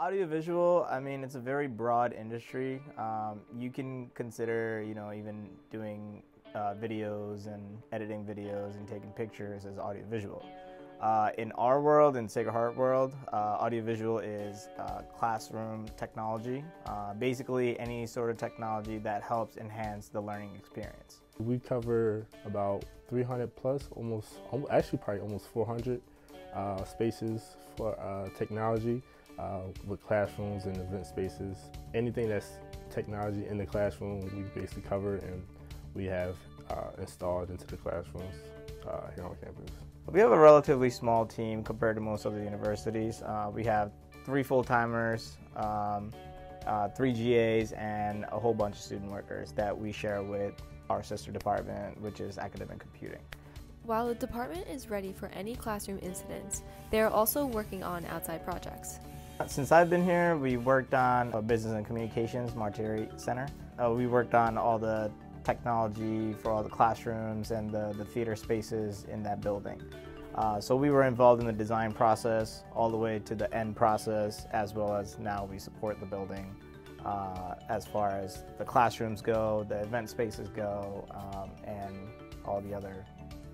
Audiovisual, I mean, it's a very broad industry. Um, you can consider, you know, even doing uh, videos and editing videos and taking pictures as audiovisual. Uh, in our world, in Sacred Heart world, uh, audiovisual is uh, classroom technology. Uh, basically, any sort of technology that helps enhance the learning experience. We cover about 300 plus, almost, actually probably almost 400 uh, spaces for uh, with classrooms and event spaces. Anything that's technology in the classroom, we basically cover and we have installed into the classrooms here on campus. We have a relatively small team compared to most other universities. Uh, we have three full-timers, um, uh, three GAs, and a whole bunch of student workers that we share with our sister department, which is academic computing. While the department is ready for any classroom incidents, they are also working on outside projects. Since I've been here, we worked on a Business and Communications Martire Center. Uh, we worked on all the technology for all the classrooms and the, the theater spaces in that building. Uh, so we were involved in the design process all the way to the end process as well as now we support the building uh, as far as the classrooms go, the event spaces go, um, and all the other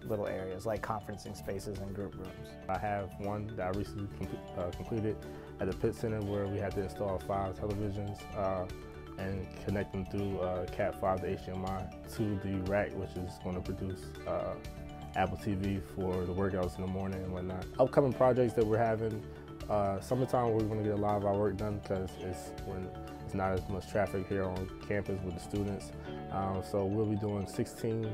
little areas like conferencing spaces and group rooms. I have one that I recently com uh, completed at the Pitt Center where we had to install five televisions uh, and connect them through uh, Cat5 to HDMI to the rack, which is going to produce uh, Apple TV for the workouts in the morning and whatnot. Upcoming projects that we're having, uh, summertime we're going to get a lot of our work done because it's when it's not as much traffic here on campus with the students. Um, so we'll be doing 16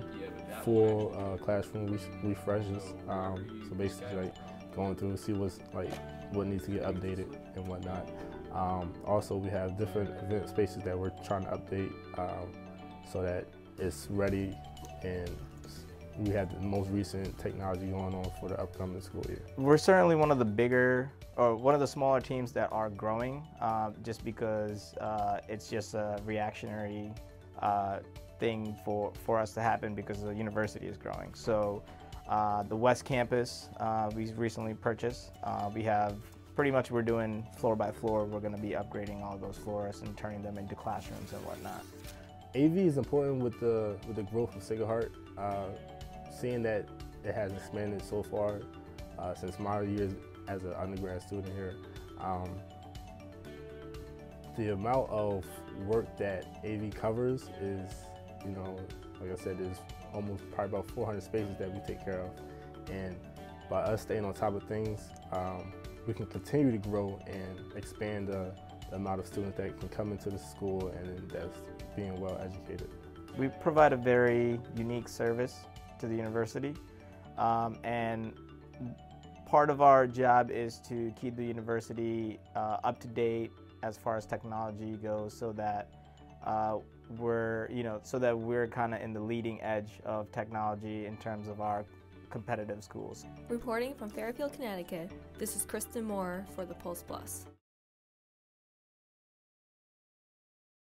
full uh, classroom re refreshes. Um, so basically like going through see what's like what needs to get updated and whatnot. Um, also, we have different event spaces that we're trying to update um, so that it's ready and we have the most recent technology going on for the upcoming school year. We're certainly one of the bigger or one of the smaller teams that are growing uh, just because uh, it's just a reactionary uh, thing for, for us to happen because the university is growing. So uh, the West Campus uh, we recently purchased. Uh, we have pretty much we're doing floor by floor. We're going to be upgrading all those floors and turning them into classrooms and whatnot. AV is important with the with the growth of Sacred Heart. Uh, seeing that it has expanded so far uh, since my years as an undergrad student here, um, the amount of work that AV covers is, you know, like I said, there's almost probably about 400 spaces that we take care of. And by us staying on top of things, um, we can continue to grow and expand the, the, amount of students that can come into the school and that's being well educated. We provide a very unique service to the university um, and part of our job is to keep the university uh, up to date as far as technology goes so that uh, we're, you know, so that we're kind of in the leading edge of technology in terms of our competitive schools. Reporting from Fairfield, Connecticut, this is Kristen Moore for the Pulse Plus.